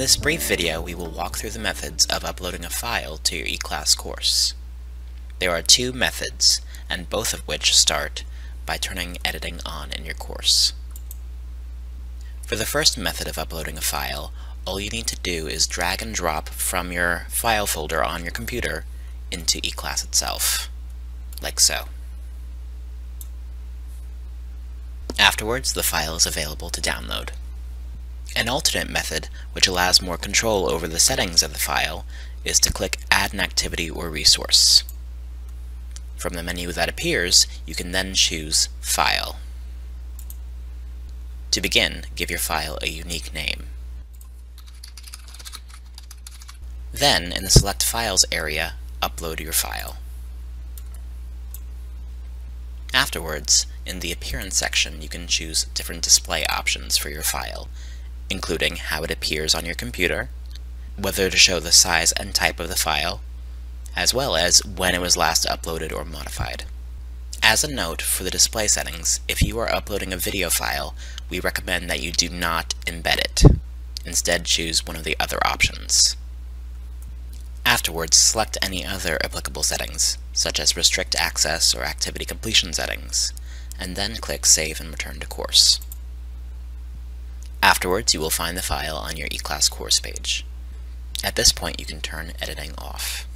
this brief video, we will walk through the methods of uploading a file to your eClass course. There are two methods, and both of which start by turning editing on in your course. For the first method of uploading a file, all you need to do is drag and drop from your file folder on your computer into eClass itself, like so. Afterwards, the file is available to download. An alternate method, which allows more control over the settings of the file, is to click Add an activity or resource. From the menu that appears, you can then choose File. To begin, give your file a unique name. Then, in the Select Files area, upload your file. Afterwards, in the Appearance section, you can choose different display options for your file, including how it appears on your computer, whether to show the size and type of the file, as well as when it was last uploaded or modified. As a note for the display settings, if you are uploading a video file, we recommend that you do not embed it. Instead, choose one of the other options. Afterwards, select any other applicable settings, such as restrict access or activity completion settings, and then click Save and Return to Course. Afterwards, you will find the file on your eClass course page. At this point, you can turn editing off.